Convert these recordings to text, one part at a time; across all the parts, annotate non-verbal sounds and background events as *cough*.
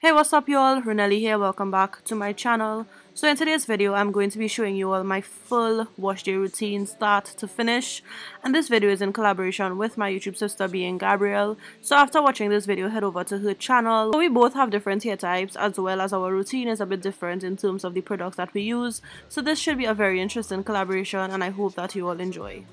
Hey what's up y'all, Raenelle-Lee here, welcome back to my channel. So in today's video I'm going to be showing you all my full wash day routine start to finish and this video is in collaboration with my YouTube sister being Gabrielle. So after watching this video head over to her channel. So we both have different hair types as well as our routine is a bit different in terms of the products that we use. So this should be a very interesting collaboration and I hope that you all enjoy.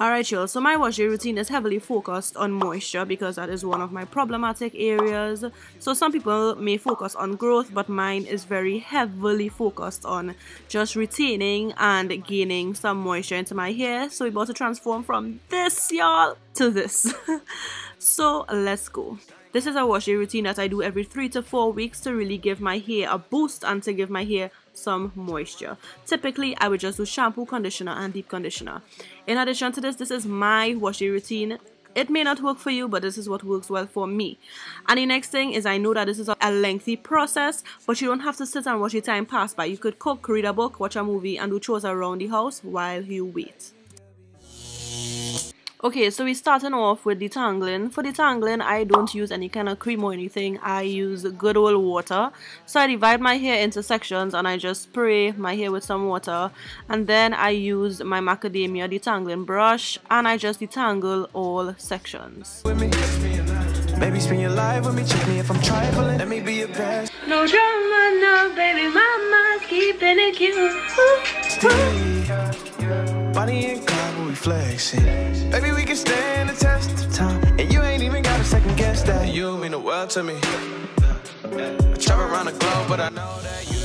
Alright y'all, so my washing routine is heavily focused on moisture because that is one of my problematic areas. So some people may focus on growth but mine is very heavily focused on just retaining and gaining some moisture into my hair. So we're about to transform from this y'all to this. *laughs* so let's go. This is a washing routine that I do every 3 to 4 weeks to really give my hair a boost and to give my hair some moisture. Typically, I would just do shampoo, conditioner, and deep conditioner. In addition to this, this is my washing routine. It may not work for you, but this is what works well for me. And the next thing is I know that this is a lengthy process, but you don't have to sit and watch your time pass by. You could cook, read a book, watch a movie, and do chores around the house while you wait. Okay, so we're starting off with detangling. For detangling, I don't use any kind of cream or anything. I use good old water. So I divide my hair into sections and I just spray my hair with some water. And then I use my macadamia detangling brush and I just detangle all sections. Baby, spend your life with me, check me if I'm trifling. Let me be your best. No drama, no, baby, my mind's keeping it cute. Bonnie and Clyde, we flexing. Baby, we can stand the test of time. And you ain't even got a second guess that. You mean the world to me. I travel around the globe, but I know that you.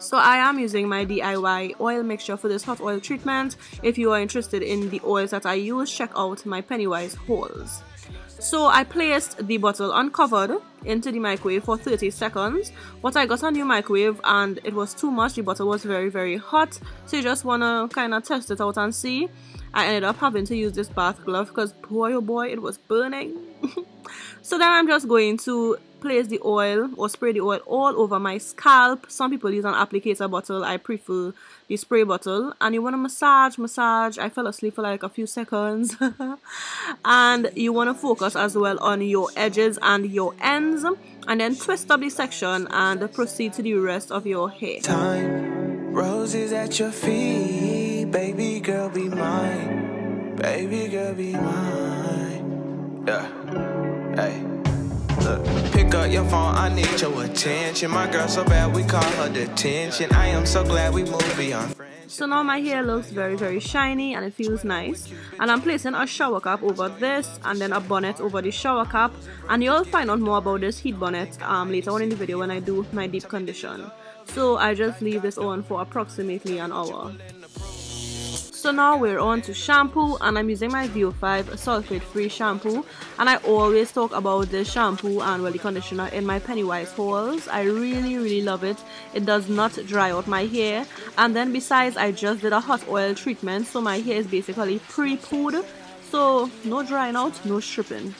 So I am using my DIY oil mixture for this hot oil treatment. If you are interested in the oils that I use, check out my Pennywise hauls. So I placed the bottle uncovered into the microwave for 30 seconds. What I got a new microwave and it was too much. The bottle was very very hot. So you just want to kind of test it out and see. I ended up having to use this bath glove because boy oh boy it was burning. *laughs* So then I'm just going to place the oil or spray the oil all over my scalp. Some people use an applicator bottle. I prefer the spray bottle. And you want to massage massage. I fell asleep for like a few seconds. *laughs* And you want to focus as well on your edges and your ends. And then twist up the section and proceed to the rest of your hair. Time, roses at your feet baby girl be mine. Baby girl be mine. Yeah. Hey. Look, pick up your phone, I need your attention. My girl so bad, we call her detention. I am so glad we moved beyond so now my hair looks very very shiny and it feels nice and I'm placing a shower cap over this and then a bonnet over the shower cap and you'll find out more about this heat bonnet um, later on in the video when I do my deep condition so I just leave this on for approximately an hour so now we're on to shampoo and I'm using my VO5 sulfate free shampoo and I always talk about this shampoo and well conditioner in my Pennywise hauls. I really really love it. It does not dry out my hair and then besides I just did a hot oil treatment so my hair is basically pre-pooed so no drying out, no stripping.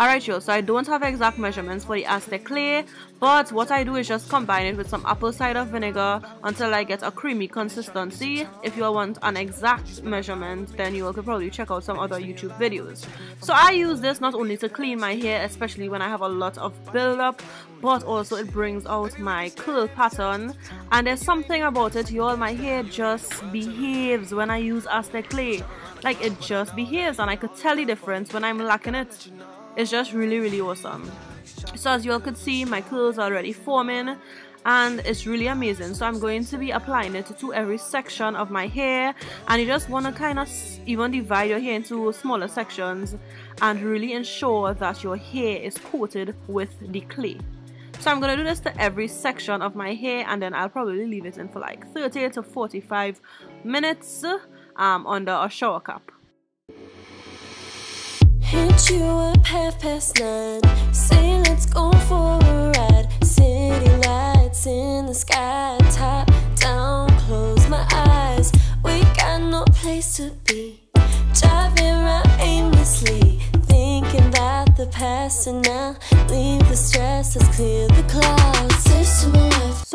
Alright y'all, so I don't have exact measurements for the Aztec clay, but what I do is just combine it with some apple cider vinegar until I get a creamy consistency. If you want an exact measurement, then you could probably check out some other YouTube videos. So I use this not only to clean my hair, especially when I have a lot of buildup, but also it brings out my curl pattern. And there's something about it, y'all, my hair just behaves when I use Aztec clay. Like it just behaves and I could tell the difference when I'm lacking it. It's just really really awesome. So as you all could see my curls are already forming and it's really amazing so I'm going to be applying it to every section of my hair and you just want to kind of even divide your hair into smaller sections and really ensure that your hair is coated with the clay so I'm going to do this to every section of my hair and then I'll probably leave it in for like 30 to 45 minutes um, under a shower cap. Hit you up half past nine. Say let's go for a ride. City lights in the sky, top down. Close my eyes. We got no place to be. Driving around aimlessly, thinking about the past. and now leave the stress, let's clear the clouds.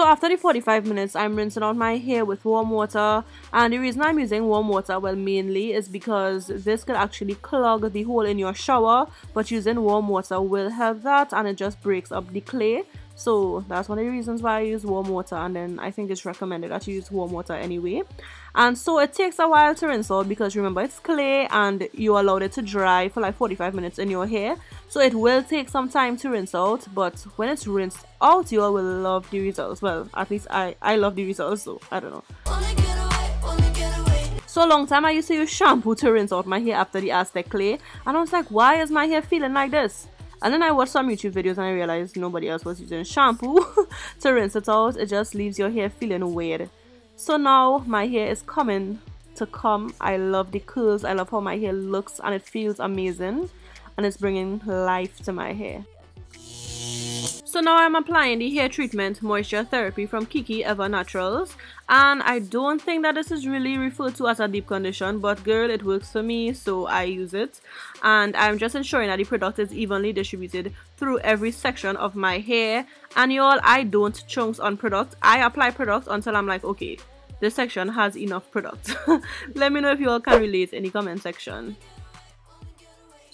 After the 45 minutes, I'm rinsing out my hair with warm water. And the reason I'm using warm water, well mainly is because this could actually clog the hole in your shower. But using warm water will help that and it just breaks up the clay so that's one of the reasons why I use warm water and then I think it's recommended that you use warm water anyway. And so it takes a while to rinse out because remember it's clay and you allowed it to dry for like 45 minutes in your hair. So it will take some time to rinse out but when it's rinsed out you all will love the results. Well at least I I love the results so I don't know. So long time I used to use shampoo to rinse out my hair after the Aztec clay and I was like why is my hair feeling like this and then I watched some YouTube videos and I realized nobody else was using shampoo *laughs* to rinse it out. It just leaves your hair feeling weird. So now my hair is coming to come. I love the curls. I love how my hair looks and it feels amazing. And it's bringing life to my hair. So now I'm applying the hair treatment moisture therapy from Kiki Ever Naturals and I don't think that this is really referred to as a deep condition but girl it works for me so I use it. And I'm just ensuring that the product is evenly distributed through every section of my hair. And y'all I don't chunks on product. I apply product until I'm like okay this section has enough product. *laughs* Let me know if you all can relate in the comment section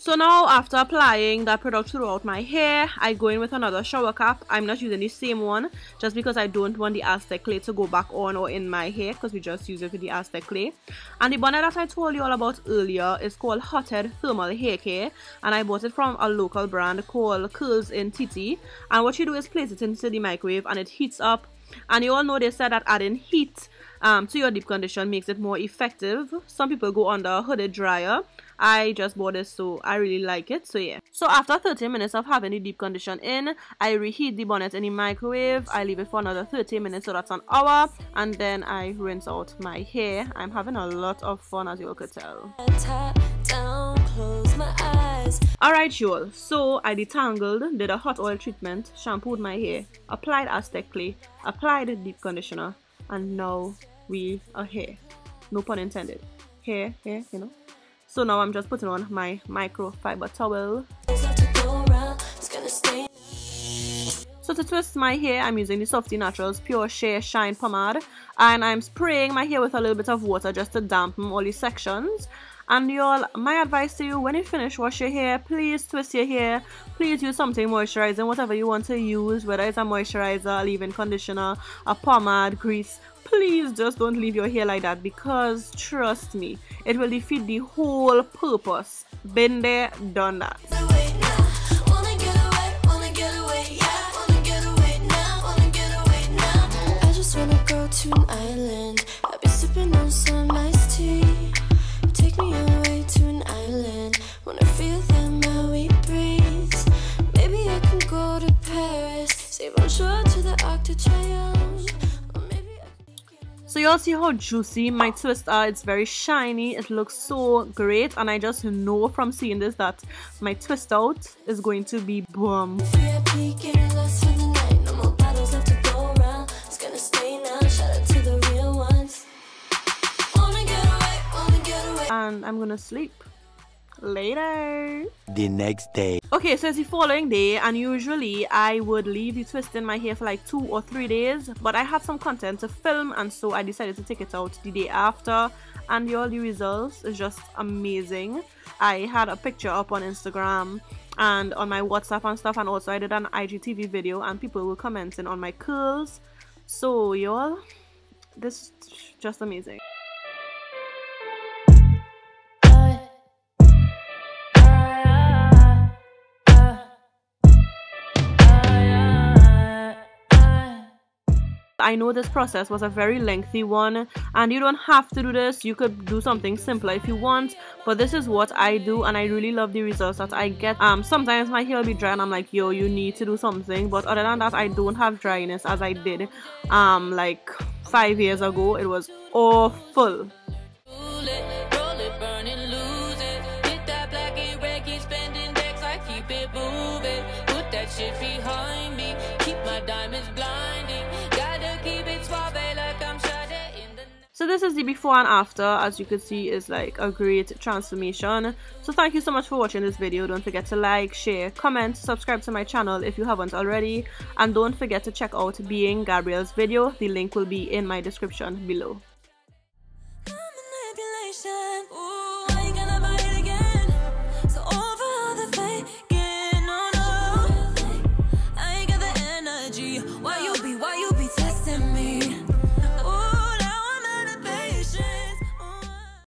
so now after applying that product throughout my hair, I go in with another shower cap. I'm not using the same one just because I don't want the Aztec clay to go back on or in my hair because we just use it with the Aztec clay. And the bonnet that I told you all about earlier is called Hothead Thermal Hair Care and I bought it from a local brand called Curls in Titi. And what you do is place it into the microwave and it heats up. And you all know they said that adding heat um, to your deep condition makes it more effective. Some people go under a hooded dryer I just bought this so I really like it so yeah so after 30 minutes of having the deep condition in I reheat the bonnet in the microwave I leave it for another 30 minutes so that's an hour and then I rinse out my hair I'm having a lot of fun as you all could tell Alright y'all, so I detangled, did a hot oil treatment, shampooed my hair, applied Aztec clay, applied deep conditioner, and now we are here. No pun intended. Here, here, you know. So now I'm just putting on my microfiber towel. So to twist my hair, I'm using the Softy Naturals Pure Shea Shine Pomade and I'm spraying my hair with a little bit of water just to dampen all the sections. And y'all, my advice to you, when you finish wash your hair, please twist your hair. Please use something moisturizing, whatever you want to use, whether it's a moisturizer, leave-in conditioner, a pomade, grease please just don't leave your hair like that because trust me it will defeat the whole purpose. Been there done that So you all see how juicy my twist are. It's very shiny. It looks so great. And I just know from seeing this that my twist out is going to be boom. And I'm gonna sleep later. The next day. Okay so it's the following day and usually i would leave the twist in my hair for like two or three days but i had some content to film and so i decided to take it out the day after and the all the results is just amazing. I had a picture up on instagram and on my whatsapp and stuff and also i did an igtv video and people were commenting on my curls. So y'all this is just amazing I know this process was a very lengthy one and you don't have to do this. You could do something simpler if you want but this is what I do and I really love the results that I get. Um sometimes my hair will be dry and I'm like yo you need to do something but other than that I don't have dryness as I did um like five years ago. It was awful this is the before and after. As you can see is like a great transformation. So thank you so much for watching this video. Don't forget to like share comment subscribe to my channel if you haven't already. And don't forget to check out being gabrielle's video. The link will be in my description below